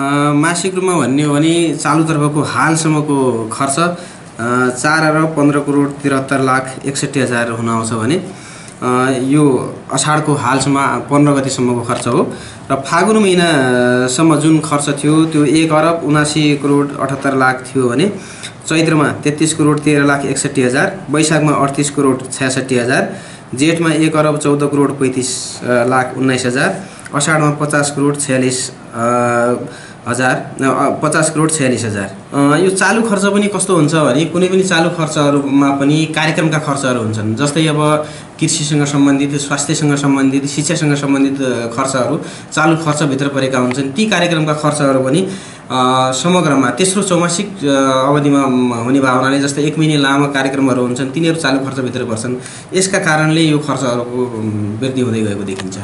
मासिक रूपमा भन्ने हो भने चालुतर्फको हालसम्मको खर्च चार अरब पन्ध्र करोड त्रिहत्तर लाख एकसट्ठी हजार हुन आउँछ भने यो असाढको हालसम्म पन्ध्र गतिसम्मको खर्च हो। र फागुन महिनासम्म जुन खर्च थियो त्यो एक अरब उनासी करोड अठहत्तर लाख थियो भने चैत्रमा तेत्तिस करोड तेह्र लाख एकसट्ठी हजार वैशाखमा अडतिस करोड छ्यासट्ठी हजार जेठमा एक अरब चौध करोड पैँतिस लाख उन्नाइस हजार असाढमा पचास करोड छयालिस हजार पचास करोड छयालिस हजार। यो चालु खर्च पनि कस्तो हुन्छ भने कुनै पनि चालु खर्चहरूमा पनि कार्यक्रमका खर्चहरू हुन्छन्। जस्तै अब कृषिसँग सम्बन्धित स्वास्थ्यसँग सम्बन्धित शिक्षासँग सम्बन्धित खर्चहरू चालु खर्चभित्र परेका हुन्छन्। ती कार्यक्रमका खर्चहरू पनि समग्रमा तेस्रो चौमासिक अवधिमा हुने भावनाले जस्तै एक महिने लामो कार्यक्रमहरू हुन्छन् तिनीहरू चालु खर्चभित्र पर्छन्। यसका कारणले यो खर्चहरूको वृद्धि हुँदै गएको देखिन्छ।